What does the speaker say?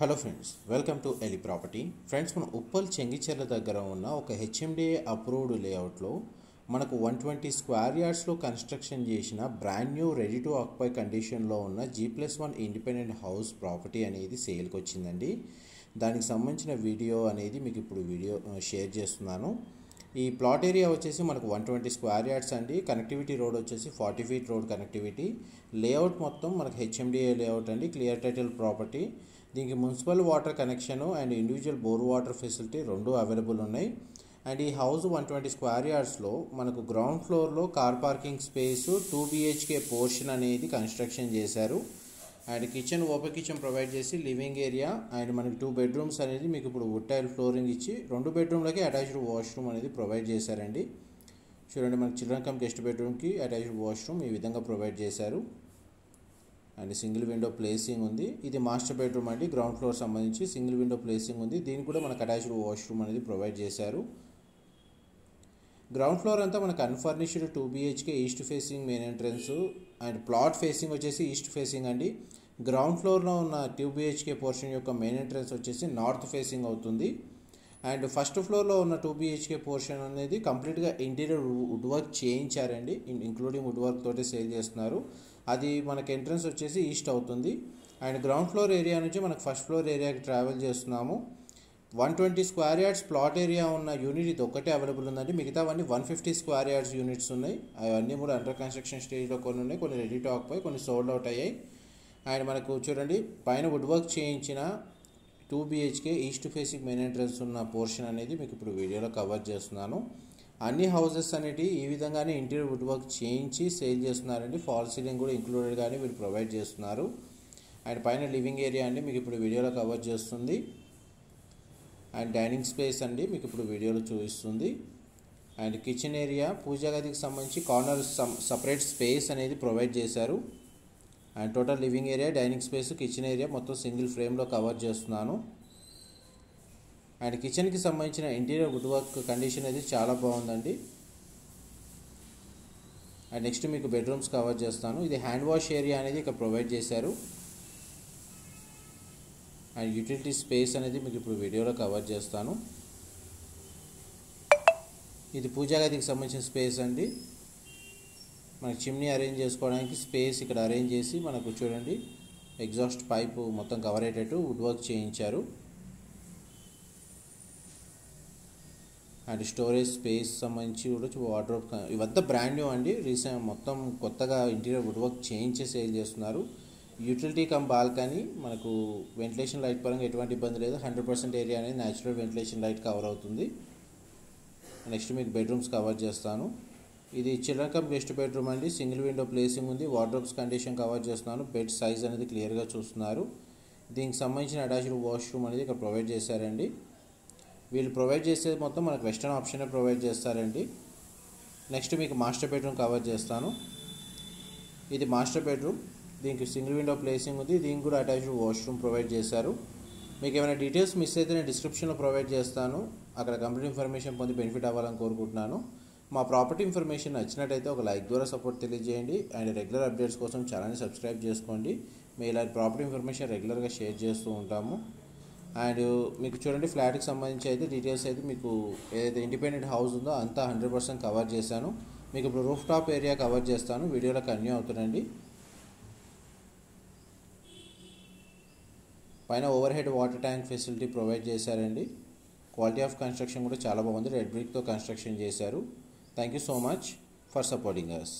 Hello friends welcome to Eli property. Friends మన ఉప్పల్ చెంగిచెర్ల దగ్గర ఉన్న ఒక హెచ్ఎండిఏ అప్రూవ్డ్ లేఅవుట్లో మనకు వన్ ట్వంటీ స్క్వేర్ యార్డ్స్లో కన్స్ట్రక్షన్ చేసిన brand new ready to occupy కండిషన్లో ఉన్న G plus one independent house property అనేది సేల్కి వచ్చిందండి. దానికి సంబంధించిన వీడియో అనేది మీకు ఇప్పుడు వీడియో షేర్ చేస్తున్నాను. ఈ ప్లాట్ ఏరియా వచ్చేసి మనకు వన్ ట్వంటీ స్క్వేర్ యార్డ్స్ అండి. కనెక్టివిటీ రోడ్ వచ్చేసి forty feet road connectivity. Layout మొత్తం మనకు హెచ్ఎండిఏ లేఅవుట్ అండి. Clear title property. దీనికి municipal water connection and individual bore water facility రెండు అవైలబుల్ ఉన్నాయి. అండ్ ఈ హౌస్ వన్ ట్వంటీ స్క్వేర్ యార్డ్స్లో మనకు గ్రౌండ్ ఫ్లోర్లో car parking space two BHK portion అనేది కన్స్ట్రక్షన్ చేశారు. And kitchen open kitchen provide చేసి లివింగ్ ఏరియా అండ్ మనకి టూ బెడ్రూమ్స్ అనేది మీకు ఇప్పుడు వుడ్ టైల్ ఫ్లోరింగ్ ఇచ్చి రెండు బెడ్రూమ్లకి అటాచ్డ్ వాష్రూమ్ అనేది ప్రొవైడ్ చేశారండి. చూడండి మనకి చిల్డ్రన్ కమ్ గెస్ట్ బెడ్రూమ్కి అటాచ్డ్ వాష్రూమ్ ఈ విధంగా ప్రొవైడ్ చేశారు. అండ్ సింగిల్ విండో ప్లేసింగ్ ఉంది. ఇది మాస్టర్ బెడ్రూమ్ అండి. గ్రౌండ్ ఫ్లోర్ సంబంధించి సింగిల్ విండో ప్లేసింగ్ ఉంది. దీనికి కూడా మనకు అటాచ్డ్ వాష్రూమ్ అనేది ప్రొవైడ్ చేశారు. గ్రౌండ్ ఫ్లోర్ అంతా మనకు unfurnished two BHK east facing main entrance and plot facing వచ్చేసి ఈస్ట్ ఫేసింగ్ అండి. గ్రౌండ్ ఫ్లోర్లో ఉన్న టూ బీహెచ్కే పోర్షన్ యొక్క మెయిన్ ఎంట్రన్స్ వచ్చేసి నార్త్ ఫేసింగ్ అవుతుంది. అండ్ ఫస్ట్ ఫ్లోర్లో ఉన్న టూ బీహెచ్కే పోర్షన్ అనేది కంప్లీట్గా ఇంటీరియర్ వుడ్ వర్క్ చేయించారండి. ఇన్- ఇంక్లూడింగ్ వుడ్ వర్క్ తోటి సేల్ చేస్తున్నారు. అది మనకి ఎంట్రన్స్ వచ్చేసి ఈస్ట్ అవుతుంది. అండ్ గ్రౌండ్ ఫ్లోర్ ఏరియా నుంచి మనకు ఫస్ట్ ఫ్లోర్ ఏరియాకి ట్రావెల్ చేస్తున్నాము. One twenty square yards plot area ఉన్న యూనిట్ ఇది ఒక్కటే అవైలబుల్ ఉందండి. మిగతావన్నీ one fifty square yards units ఉన్నాయి. అవన్నీ కూడా అండర్ కన్స్ట్రక్షన్ స్టేజ్లో కొన్ని ఉన్నాయి. కొన్ని రెడీ టాక్ పై కొన్ని సోల్డ్ అవుట్ అయ్యాయి. అండ్ మనకు చూడండి పైన వుడ్ వర్క్ చేయించిన two BHK east facing main entrance ఉన్న పోర్షన్ అనేది మీకు ఇప్పుడు వీడియోలో కవర్ చేస్తున్నాను. అన్ని హౌసెస్ అనేటివి ఈ విధంగానే ఇంటీరియర్ వుడ్ వర్క్ చేయించి సేల్ చేస్తున్నారండి. ఫాల్ సీలింగ్ కూడా ఇంక్లూడెడ్ కానీ వీళ్ళు ప్రొవైడ్ చేస్తున్నారు. అండ్ పైన లివింగ్ ఏరియా అండి మీకు ఇప్పుడు వీడియోలో కవర్ చేస్తుంది. అండ్ డైనింగ్ స్పేస్ అండి మీకు ఇప్పుడు వీడియోలో చూపిస్తుంది. అండ్ కిచెన్ ఏరియా పూజా గదికి సంబంధించి కార్నర్ సపరేట్ స్పేస్ అనేది ప్రొవైడ్ చేశారు. And total living area dining space kitchen area మొత్తం సింగిల్ ఫ్రేమ్లో కవర్ చేస్తున్నాను. అండ్ కిచెన్కి సంబంధించిన ఇంటీరియర్ వుడ్ వర్క్ కండిషన్ అనేది చాలా బాగుందండి. అండ్ నెక్స్ట్ మీకు బెడ్రూమ్స్ కవర్ చేస్తాను. ఇది హ్యాండ్ వాష్ ఏరియా అనేది ఇక్కడ ప్రొవైడ్ చేశారు. అండ్ యూటిలిటీ స్పేస్ అనేది మీకు ఇప్పుడు వీడియోలో కవర్ చేస్తాను. ఇది పూజా గదికి సంబంధించిన స్పేస్ అండి. మనకి చిమ్నీ అరేంజ్ చేసుకోవడానికి స్పేస్ ఇక్కడ అరేంజ్ చేసి మనకు చూడండి. ఎగ్జాస్ట్ పైపు మొత్తం కవర్ అయ్యేటట్టు వుడ్ వర్క్ చేయించారు. అండ్ స్టోరేజ్ స్పేస్ సంబంధించి కూడా వార్డ్రోబ్ ఇవంతా బ్రాండ్ న్యూ అండి. రీసెంట్ మొత్తం కొత్తగా ఇంటీరియర్ వుడ్ వర్క్ చేయించి సేల్ చేస్తున్నారు. యూటిలిటీ కమ్ బాల్కనీ మనకు వెంటిలేషన్ లైట్ పరంగా ఎటువంటి ఇబ్బంది లేదు. హండ్రెడ్ పర్సెంట్ ఏరియా అనేది న్యాచురల్ వెంటిలేషన్ లైట్ కవర్ అవుతుంది. నెక్స్ట్ మీకు బెడ్రూమ్స్ కవర్ చేస్తాను. ఇది చిల్డ్రన్ కమ్ గెస్ట్ బెడ్రూమ్ అండి. సింగిల్ విండో ప్లేసింగ్ ఉంది. వార్డ్రోబ్స్ కండిషన్ కవర్ చేస్తున్నాను. బెడ్ సైజ్ అనేది క్లియర్గా చూస్తున్నారు. దీనికి సంబంధించిన అటాచ్డ్ వాష్రూమ్ అనేది ఇక్కడ ప్రొవైడ్ చేశారండి. వీళ్ళు ప్రొవైడ్ చేసేది మొత్తం మనకు వెస్టర్న్ ఆప్షనే ప్రొవైడ్ చేస్తారండి. నెక్స్ట్ మీకు మాస్టర్ బెడ్రూమ్ కవర్ చేస్తాను. ఇది మాస్టర్ బెడ్రూమ్. దీనికి సింగిల్ విండో ప్లేసింగ్ ఉంది. దీనికి కూడా అటాచ్డ్ వాష్రూమ్ ప్రొవైడ్ చేశారు. మీకు ఏమైనా డీటెయిల్స్ మిస్ అయితే నేను డిస్క్రిప్షన్లో ప్రొవైడ్ చేస్తాను. అక్కడ కంప్లీట్ ఇన్ఫర్మేషన్ పొంది బెనిఫిట్ అవ్వాలని కోరుకుంటున్నాను. మా ప్రాపర్టీ ఇన్ఫర్మేషన్ నచ్చినట్టయితే ఒక లైక్ ద్వారా సపోర్ట్ తెలియజేయండి. అండ్ రెగ్యులర్ అప్డేట్స్ కోసం ఛానల్ని సబ్స్క్రైబ్ చేసుకోండి. మేము ఇలాంటి ప్రాపర్టీ ఇన్ఫర్మేషన్ రెగ్యులర్గా షేర్ చేస్తూ ఉంటాము. అండ్ మీకు చూడండి ఫ్లాట్కి సంబంధించి అయితే డీటెయిల్స్ అయితే మీకు ఏదైతే ఇండిపెండెంట్ హౌస్ ఉందో అంతా హండ్రెడ్ పర్సెంట్ కవర్ చేశాను. మీకు ఇప్పుడు రూఫ్ టాప్ ఏరియా కవర్ చేస్తాను. వీడియోలో కన్యూ అవుతుందండి. పైన overhead water tank facility provide చేశారండి. క్వాలిటీ ఆఫ్ కన్స్ట్రక్షన్ కూడా చాలా బాగుంది. రెడ్ బ్రిక్తో కన్స్ట్రక్షన్ చేశారు. Thank you so much for supporting us